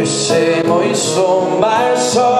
Hur ser moj sommar så